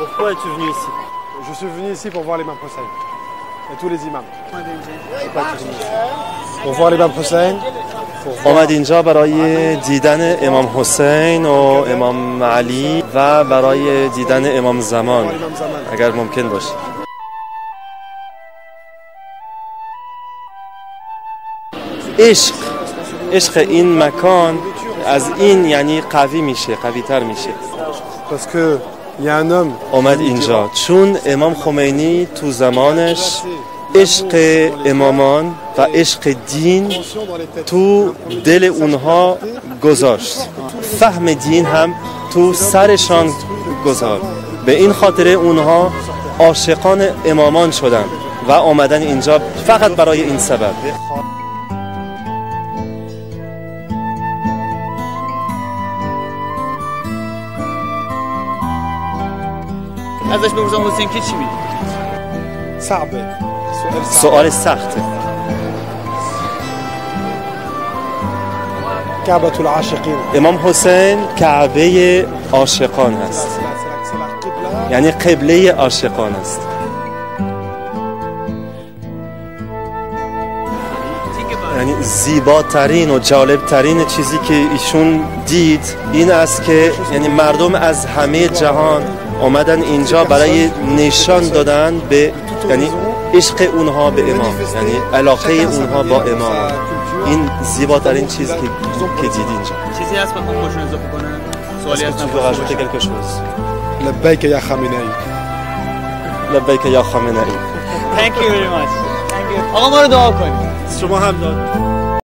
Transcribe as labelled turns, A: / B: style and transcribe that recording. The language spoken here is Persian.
A: Pourquoi es-tu venu ici
B: Je suis venu ici pour voir l'imam Hussein et tous les imams. Pour voir l'imam Hussein.
C: آمد اینجا برای دیدن امام حسین و امام علی و برای دیدن امام زمان. اگر ممکن باشه عشق عشق این مکان از این یعنی قوی میشه قوی تر میشه
B: Un homme
C: آمد اینجا. چون امام خمینی تو زمانش عشق امامان و عشق دین. تو دل اونها گذاشت. فهم دین هم تو سرشان گذار. به این خاطر اونها عاشقان امامان شدن و آمدن اینجا فقط برای این سبب.
A: ازش بپرسم حسین کی چی میگه؟
B: صعبة سؤال صعب
C: سوال سخته.
B: كعبة العاشقين
C: امام حسین کعبه عاشقان است. یعنی قبله عاشقان است. یعنی زیباترین و جالبترین چیزی که ایشون دید این است که یعنی مردم از همه جهان آمدن اینجا برای نشان دادن به یعنی عشق اونها به امام یعنی علاقه اونها با امام. این زیباترین چیز که, که دید اینجا.
A: چیزی هست بخوام باشون اضافه کنم؟ سوالی هست
C: quelque chose
B: لبيك يا خامنئي
C: لبیک یا خامنه‌ای.
A: Thank you very much. Thank you. آقا ما رو دعا کنید.
C: شما هم داد